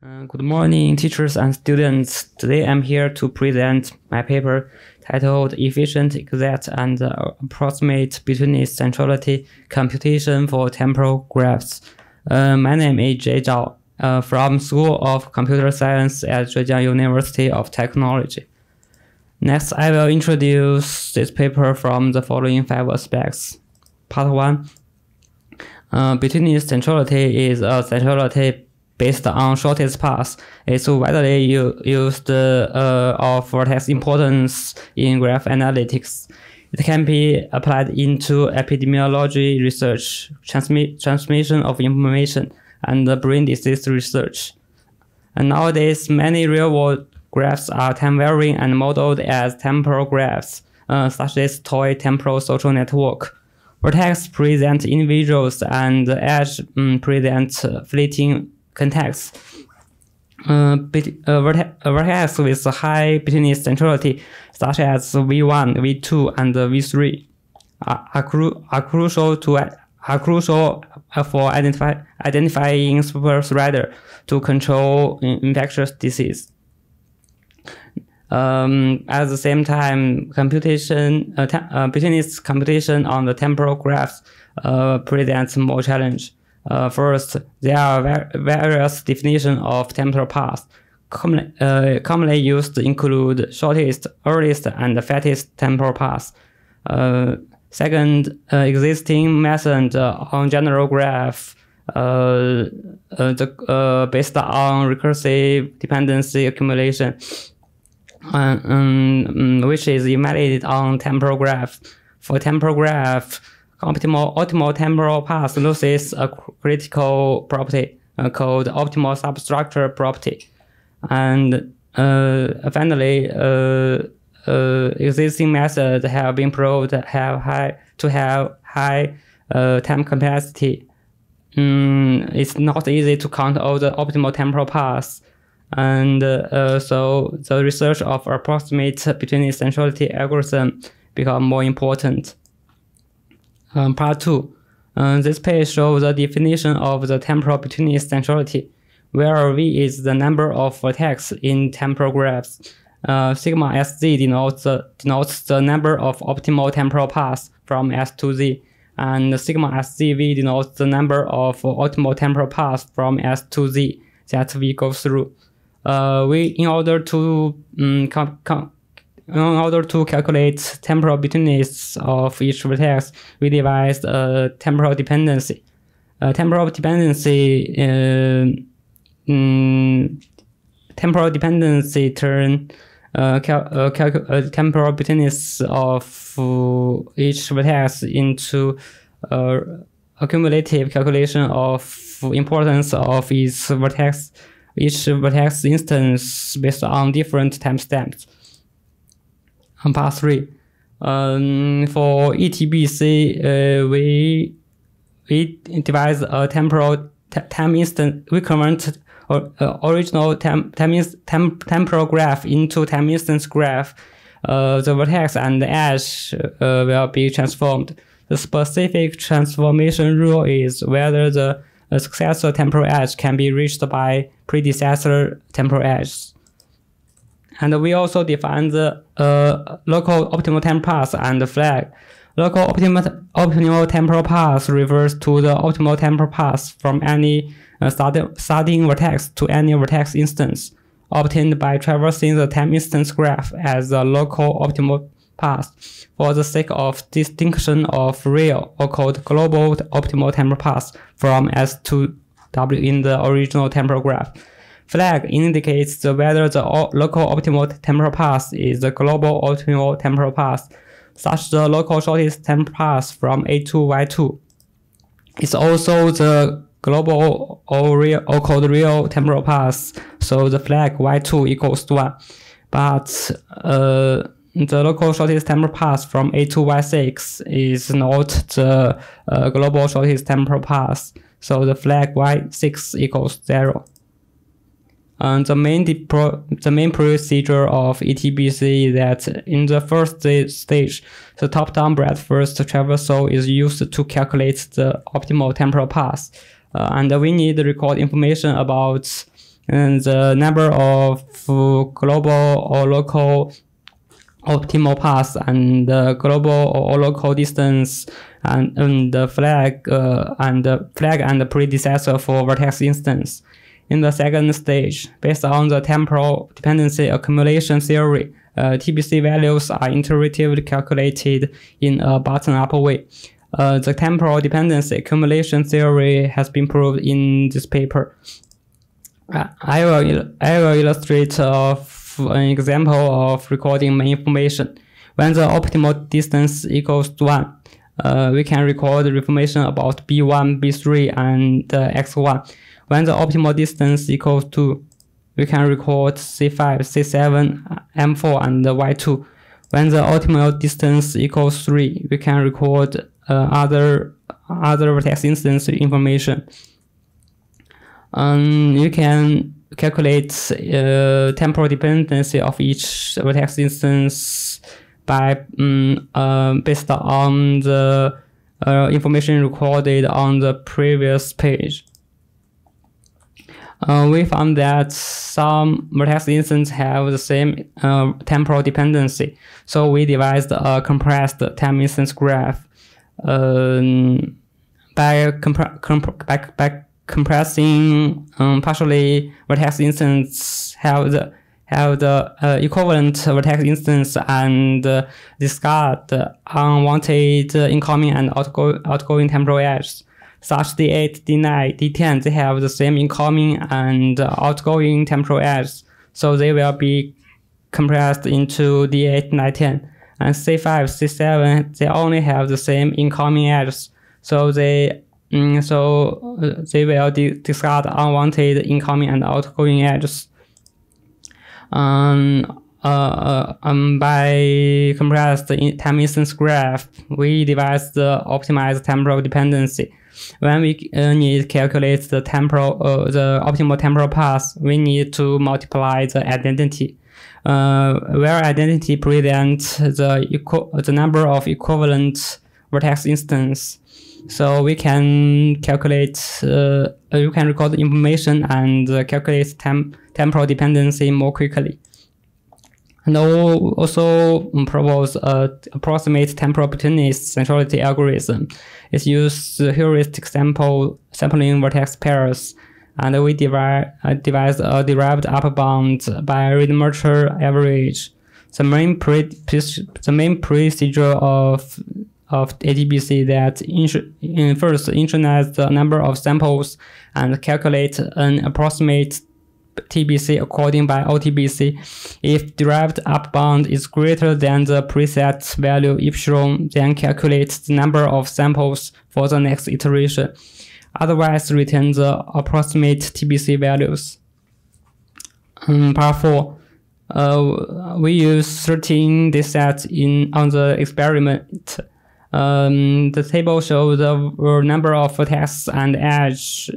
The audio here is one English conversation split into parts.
Uh, good morning, teachers and students. Today I'm here to present my paper titled Efficient, Exact, and uh, Approximate Betweenness Centrality Computation for Temporal Graphs. Uh, my name is Jay Zhao uh, from School of Computer Science at Zhejiang University of Technology. Next, I will introduce this paper from the following five aspects. Part 1. Uh, betweenness centrality is a centrality based on shortest path. It's widely used uh, of vertex importance in graph analytics. It can be applied into epidemiology research, transmi transmission of information, and brain disease research. And nowadays, many real-world graphs are time-varying and modeled as temporal graphs, uh, such as toy temporal social network. Vertex present individuals and edge um, present fleeting context. Uh, uh, vertex with high betweenness centrality, such as V1, V2, and V3, are, are, cru are crucial to are crucial for identify, identifying super spreader to control infectious disease. Um, at the same time, computation, uh, uh, computation on the temporal graphs uh, presents more challenge. Uh, first, there are various definitions of temporal paths. Commonly, uh, commonly used include shortest, earliest, and fattest temporal paths. Uh, second, uh, existing method on general graph uh, uh, the, based on recursive dependency accumulation, um, which is evaluated on temporal graph. For temporal graph, optimal optimal temporal path loses a critical property uh, called optimal substructure property. And uh, finally, uh, uh existing methods have been proved have high to have high uh, time complexity. Mm, it's not easy to count all the optimal temporal paths. And so the research of approximate betweenness centrality algorithm become more important. Um, part 2. Um, this page shows the definition of the temporal betweenness centrality, where V is the number of vertex in temporal graphs. Uh, sigma SZ denotes the, denotes the number of optimal temporal paths from S to Z, and sigma SZV denotes the number of optimal temporal paths from S to Z that we go through. Uh, we, in order to um, in order to calculate temporal betweenness of each vertex, we devised a temporal dependency. A temporal dependency, uh, um, temporal dependency turn uh, cal uh, uh, temporal betweenness of uh, each vertex into a accumulative calculation of importance of each vertex, each vertex instance based on different timestamps on part three. Um, for ETBC, uh, we we devise a temporal time instant recurrent or uh, original time, time, temporal graph into time instance graph. Uh, the vertex and the edge uh, will be transformed. The specific transformation rule is whether the successor temporal edge can be reached by predecessor temporal edge. And we also define the uh, local optimal temporal path and flag. Local optimal, optimal temporal path refers to the optimal temporal path from any uh, starting, starting vertex to any vertex instance obtained by traversing the time instance graph as the local optimal path for the sake of distinction of real or called global optimal temporal path from S to W in the original temporal graph. Flag indicates whether the local optimal temporal path is the global optimal temporal path, such the local shortest temporal path from A to Y2. It's also the global or real or called real temporal path, so the flag Y2 equals 1. But uh, the local shortest temporal path from A to Y6 is not the uh, global shortest temporal path, so the flag Y6 equals 0. And the main the main procedure of ETBC is that in the first stage, the top-down breadth first traversal is used to calculate the optimal temporal path. Uh, and we need to record information about and the number of global or local optimal paths and the global or local distance and, and the flag uh, and the flag and the predecessor for vertex instance. In the second stage, based on the temporal dependency accumulation theory, uh, TBC values are iteratively calculated in a bottom-up way. Uh, the temporal dependency accumulation theory has been proved in this paper. Uh, I will, I will illustrate of an example of recording my information. When the optimal distance equals to 1, uh, we can record information about B1, B3, and uh, X1. When the optimal distance equals to, we can record C5, C7, M4, and Y2. When the optimal distance equals 3, we can record uh, other other vertex instance information. Um, you can calculate uh, temporal dependency of each vertex instance by um, uh, based on the uh, information recorded on the previous page. Uh, we found that some vertex instances have the same uh, temporal dependency, so we devised a compressed time instance graph. Um, by, comp by, by compressing um, partially vertex instance have the have the uh, equivalent vertex instance and uh, discard unwanted incoming and outgo outgoing temporal edges. Such D8, D9, D10, they have the same incoming and outgoing temporal edges, so they will be compressed into D8, D9, 10. And C5, C7, they only have the same incoming edges, so they Mm, so uh, they will discard unwanted incoming and outgoing edges. Um, uh, uh, um, by compressed time instance graph, we devise the optimized temporal dependency. When we uh, need to calculate the temporal, uh, the optimal temporal path, we need to multiply the identity. Uh, where identity presents the the number of equivalent vertex instance so we can calculate, uh, you can record the information and uh, calculate temp temporal dependency more quickly. And also um, propose a approximate temporal opportunist centrality algorithm. It uses uh, heuristic sample sampling vertex pairs, and we uh, devise a derived upper bound by read Rademacher average. The main, pre the main procedure of of ATBC that in first initialize the number of samples and calculate an approximate TBC according by OTBC. If derived upbound is greater than the preset value epsilon, then calculate the number of samples for the next iteration. Otherwise, return the approximate TBC values. Um, part 4. Uh, we use 13 datasets in on the experiment um, the table shows the number of tests and edge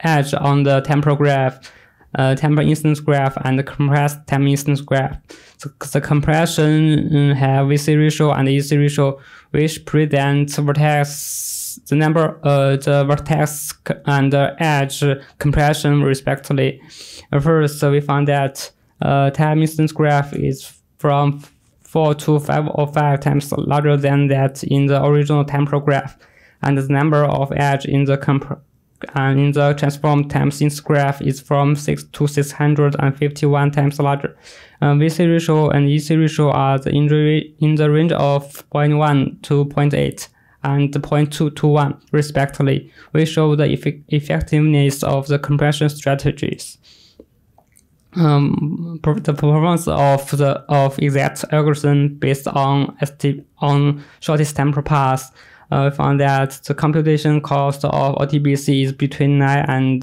edge on the temporal graph, uh, temporal instance graph, and the compressed time instance graph. So the compression mm, have VC ratio and EC ratio, which present vertex the number uh, the vertex and the edge compression respectively. First, we found that uh, time instance graph is from four to five or five times larger than that in the original temporal graph, and the number of edge in the comp and in the transformed time instance graph is from 6 to 651 times larger. Uh, VC ratio and EC ratio are the in, in the range of 0.1 to 0.8 and 0.2 to 1 respectively. We show the eff effectiveness of the compression strategies um, the performance of the of exact algorithm based on ST on shortest temporal path uh, found that the computation cost of OTBC is between 9 and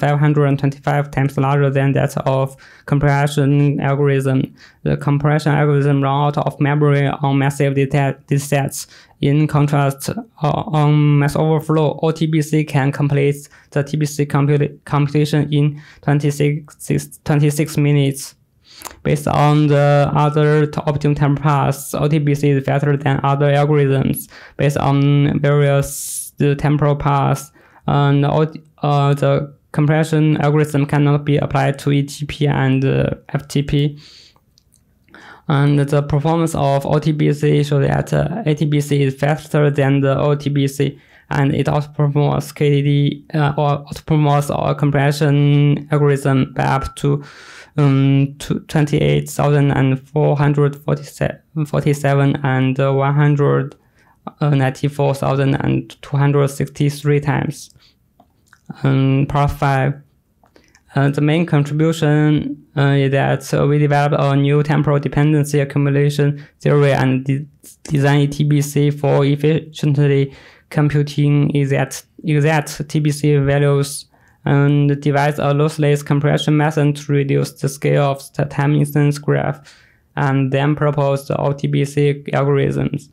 525 times larger than that of compression algorithm. The compression algorithm run out of memory on massive data sets. In contrast, uh, on mass overflow, OTBC can complete the TBC computation in 26, 26 minutes. Based on the other optimum time paths, OTBC is faster than other algorithms based on various temporal paths. And uh, the compression algorithm cannot be applied to ETP and uh, FTP. And the performance of OTBC shows that uh, ATBC is faster than the OTBC, and it also promotes KDD uh, or promotes our compression algorithm by up to um, 28,447 and 194,263 times. Um, part 5. Uh, the main contribution uh, is that uh, we developed a new temporal dependency accumulation theory and de design TBC for efficiently computing exact, exact TBC values and devise a lossless compression method to reduce the scale of the time instance graph and then propose the OTBC algorithms.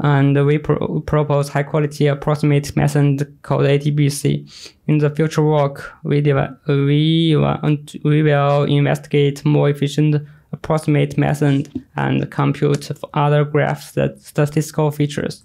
And we pro propose high quality approximate method called ATBC. In the future work, we, we, want, we will investigate more efficient approximate method and compute other graphs that statistical features.